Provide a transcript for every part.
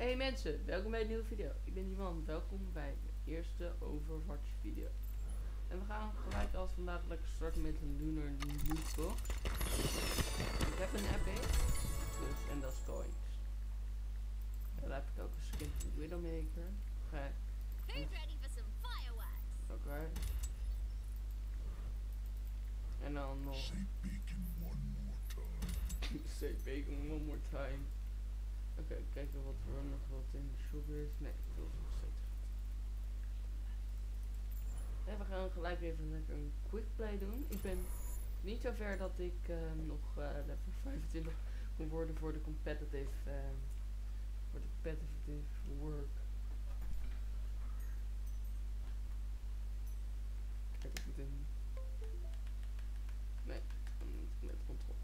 Hey mensen, welkom bij een nieuwe video. Ik ben Ivan, welkom bij de eerste Overwatch video. En we gaan gelijk als vandaag lekker starten met een Lunar Loot Box. Ik heb een epic, dus, en dat is coins. En dan heb ik ook een skin van Widowmaker. Gek. Who's ready for some fireworks? Oké. En dan nog Say bacon one more time. Say bacon one more time. Shop is. Nee, nog steeds. En we gaan gelijk even een quick play doen. Ik ben niet zo ver dat ik eh, nog eh, level 25 moet worden voor de competitive, eh, voor de competitive work. Kijk. Nee, dan moet ik met controle.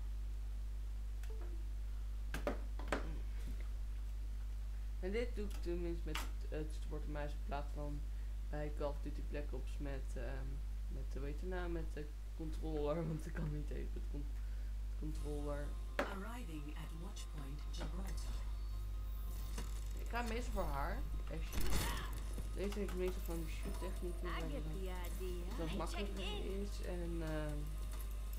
En dit doe ik tenminste met het toetsenbord en muis in plaats van bij Call of Duty Black Ops met, ehm met hoe heet je nou, met de controller, want ik kan niet even met con controller. Arriving at Watchpoint Gibraltar. Ik ga meestal voor haar, actually. Deze heeft meestal van die shoot idea. dat check makkelijker is en ehm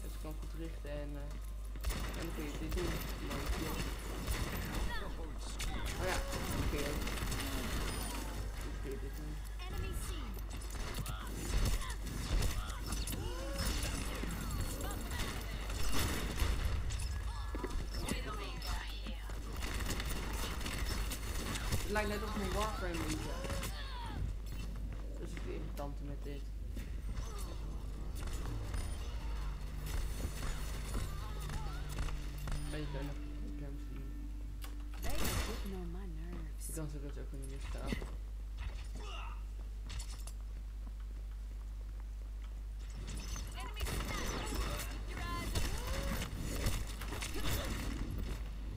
dus ik kan goed richten en, eh en dan kun je dit doen. Lijkt net op een Warframe ninja. Dat is het irritante met dit. Je kan nog my nerves. Je kan ze dus ook niet meer staan. Enemy sniper. Keep your eyes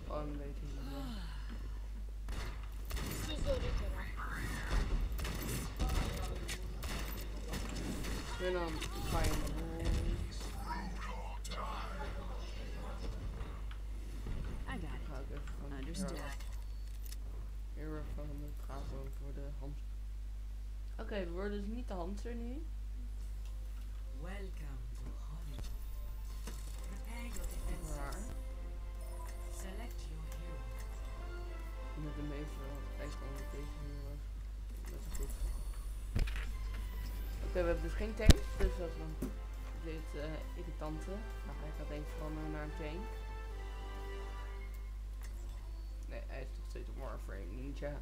Oh, dan weet je niet meer. En dan ga je naar I got it. Ga ik even van Understood. Van gewoon voor de hamster. Oké, we worden dus niet de hamster nu. Welcome to Hollywood. Prepare your defenses. Select your hero. met de meeste wat deze hier was. Dat is goed. We hebben dus geen tank, dus dat is dan dit eh irritante. Nou, hij gaat even veranderen naar een tank. Nee, hij is nog steeds een Warframe ninja.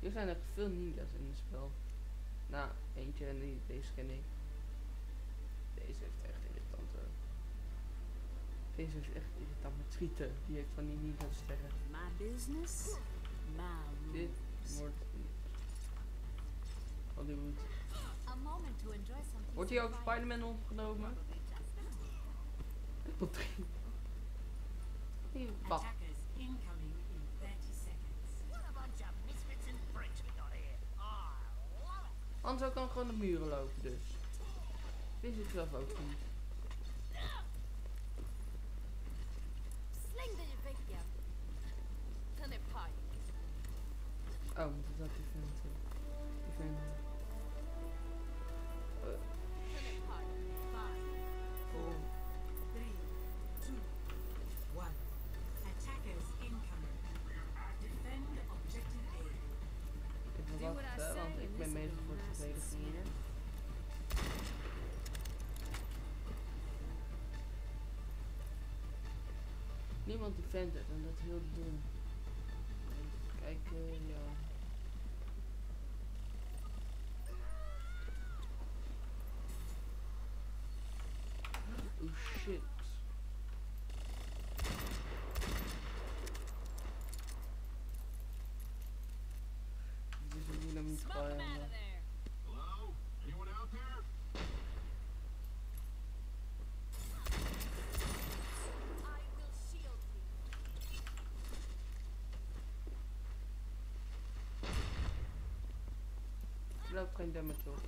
Hier zijn echt veel ninjas in het spel. Nou, eentje en die, deze ken ik. Deze heeft echt irritante. Deze heeft echt irritant met schieten. Die heeft van die ninja sterren. My business, my Dit wordt Hollywood. Wordt hier ook Spider-Man opgenomen? Tot drie. Hier, wacht. Attackers incoming in 30 seconds. What a bunch of misfits and freaks we got here. I love it. Anders kan gewoon de muren lopen dus. Wist ik zelf ook niet. Oh, moet ik dat event. eh, event. eh, ik ben bezig voor het verdedigen hier. Niemand defendt het en dat is heel dom. Even kijken, ja. Er loopt geen damage op.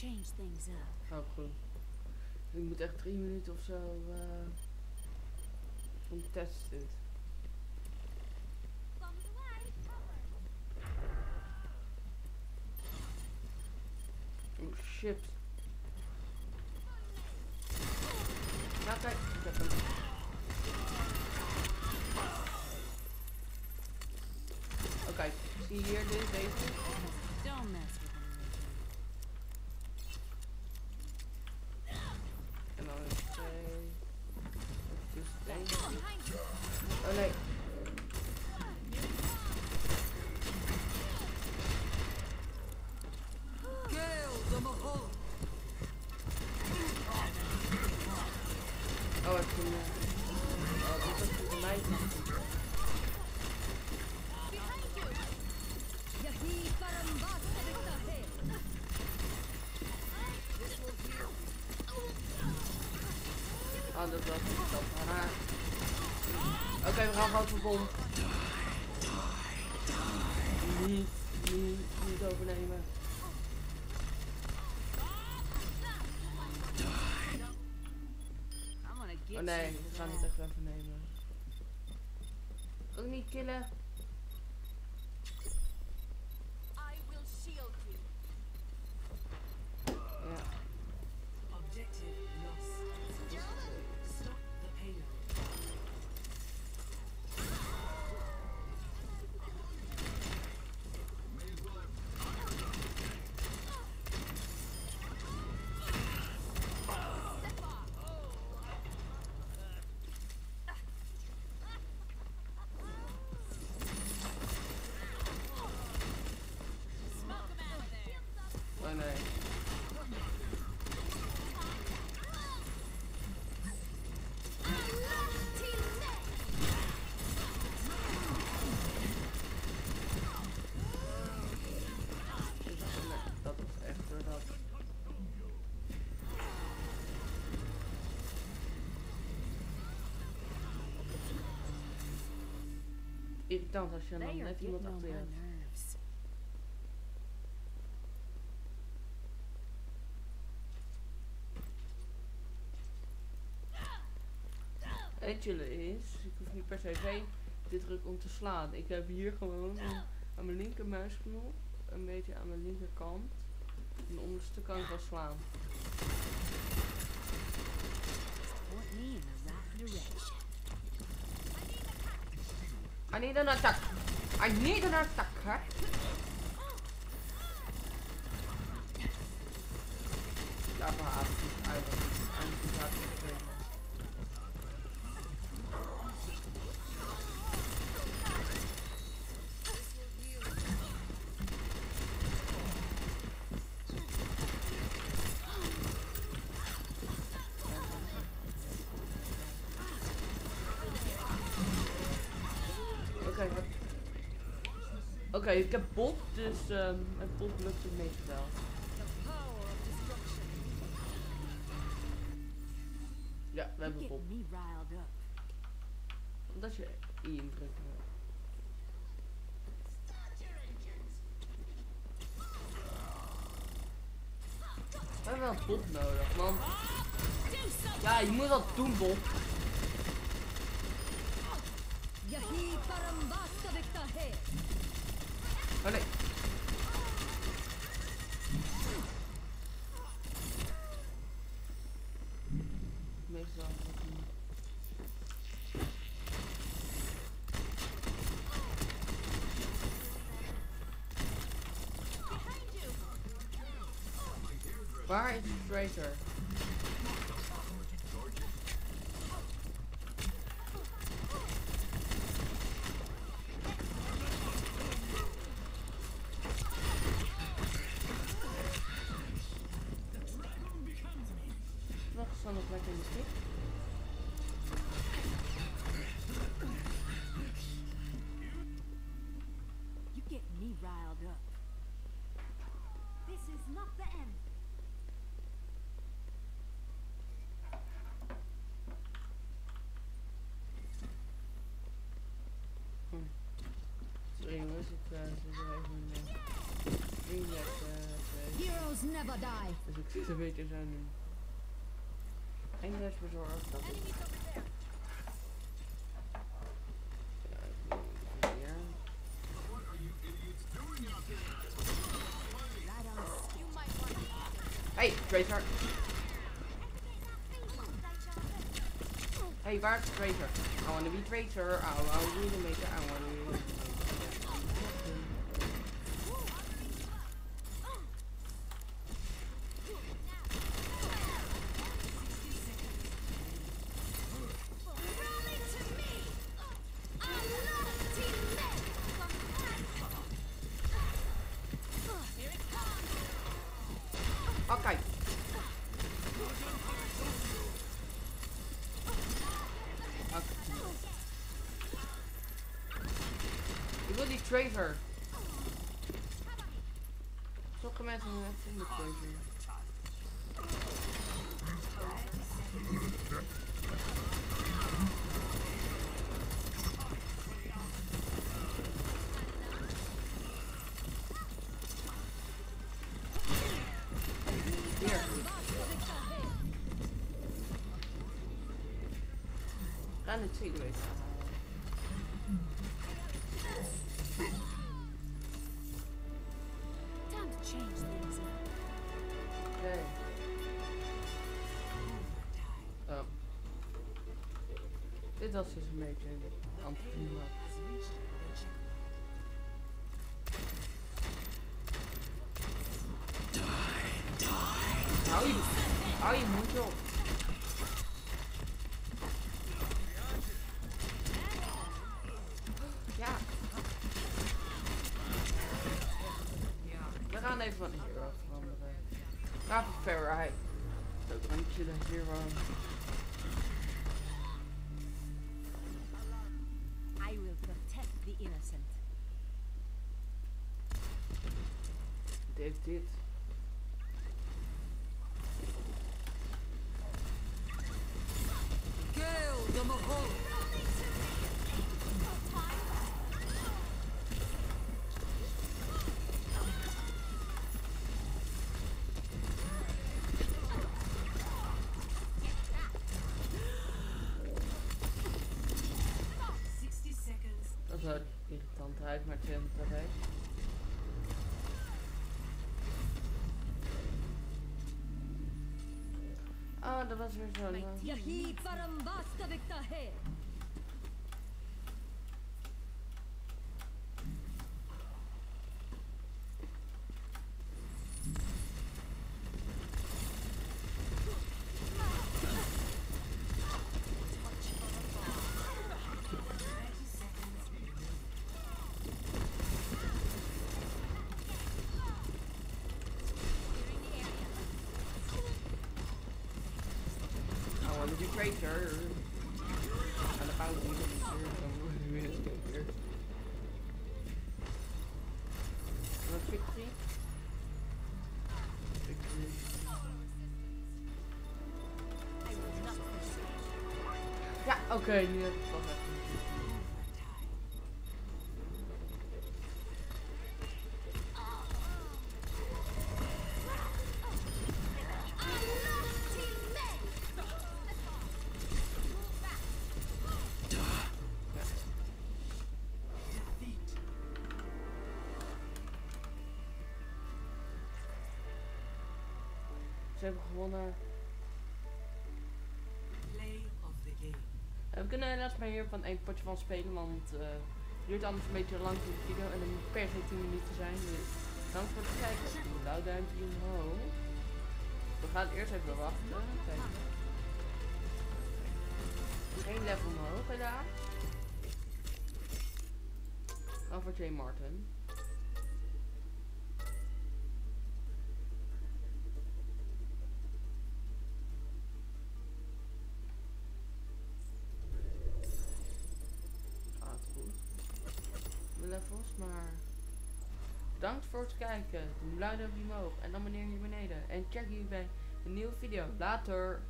change things up. Oh, goed. Ik moet echt drie minuten of zo testen dit. Bombs away. Oh shit. Ja, kijk, ik heb hem. Oh kijk, zie je hier dit, deze? Don't mess Oh, dat was het. Dat haar. Oké, we gaan gewoon voor bom. Niet, niet, niet overnemen. Oh nee, we gaan het echt even nemen. Ook niet killen. Irritant als je dan net iemand achter je hebt. het chillen is, ik hoef niet per se V te drukken om te slaan. Ik heb hier gewoon aan mijn linker muisknop, een beetje aan mijn linkerkant. En onderste kan ik wel slaan. Point me in the right direction. I need an attack. I need an attack, Oké, ik heb Bob, dus ehm met Bob lukt het meestal. Ja, we hebben Bob. Omdat je I. We hebben wel Bob nodig, man. Ja, je moet dat doen, Bob. Parambas hai. Oh nee. Meestal. wat doen. Waar is de tracer? Nog staan nog lekker in de stik. Get me riled up. This is not the end. Sorry jongens, ik eh, zit er even in uh, Index uh, Heroes never die. Dus ik zit een beetje zo nu. Engels bezorgd. Dat is... Ja, ik doe het hier. What are you idiots doing out there? Right on schedule. Hey, Tracer. Hey, waar is Tracer? I wanna be Tracer. I wanna be the maker. I wanna be Ik wil die Tracer. Sommige mensen hebben echt zin in de Tracer. Dit was dus een beetje een anticlimax. Has reached the Heeft dit. Gale the seconds. Dat is irritant uit, maar 200 per week. Ah, dat was weer zo'n... eh, Yahi Parambasta Viktahe. Thirty seconds. I want to do Tracer. En dan gaan we doen Tracer. Dan worden we weer Tracer. Wat Victory? Victory. Ja, oké, nu heb ik Ze hebben gewonnen. Play of the game. We kunnen helaas maar hier van één potje van spelen, want eh, het duurt anders een beetje lang voor de video en dan moet per se 10 minuten zijn. Dus dank voor het kijken. Blauw duimpje omhoog. We gaan eerst even wachten. Geen level omhoog gedaan. Dan voor Jay Martin. Gaat goed. De levels, maar Bedankt voor het kijken. Doe duimpje omhoog en abonneer je beneden. En check jullie bij een nieuwe video. Later.